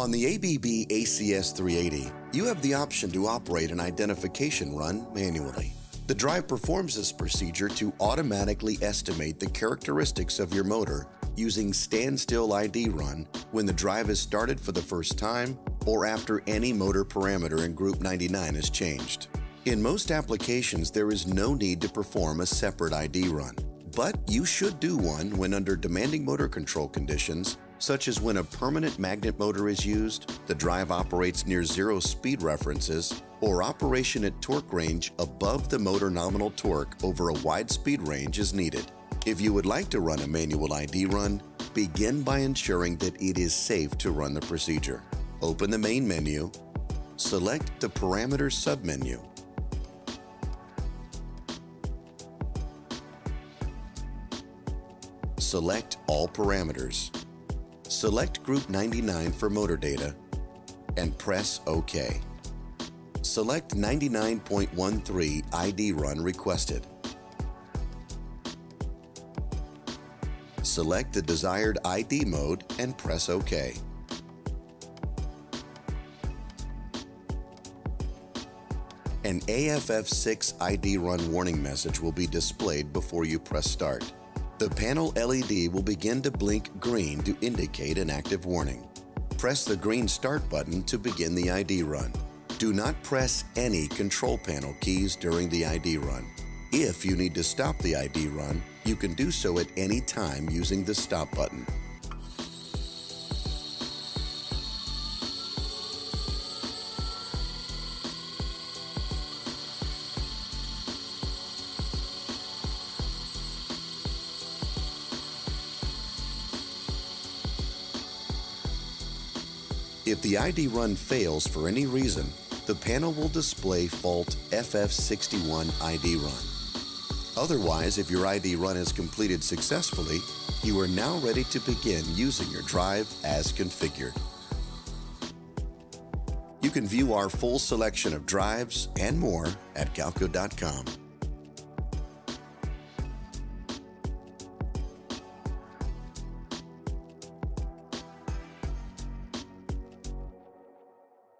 On the ABB ACS 380, you have the option to operate an identification run manually. The drive performs this procedure to automatically estimate the characteristics of your motor using standstill ID run when the drive is started for the first time or after any motor parameter in Group 99 is changed. In most applications, there is no need to perform a separate ID run, but you should do one when under demanding motor control conditions such as when a permanent magnet motor is used, the drive operates near zero speed references, or operation at torque range above the motor nominal torque over a wide speed range is needed. If you would like to run a manual ID run, begin by ensuring that it is safe to run the procedure. Open the main menu, select the Parameters submenu. Select All Parameters select Group 99 for motor data, and press OK. Select 99.13 ID run requested. Select the desired ID mode and press OK. An AFF6 ID run warning message will be displayed before you press start. The panel LED will begin to blink green to indicate an active warning. Press the green Start button to begin the ID run. Do not press any control panel keys during the ID run. If you need to stop the ID run, you can do so at any time using the Stop button. If the ID run fails for any reason, the panel will display fault FF61 ID run. Otherwise, if your ID run is completed successfully, you are now ready to begin using your drive as configured. You can view our full selection of drives and more at galco.com.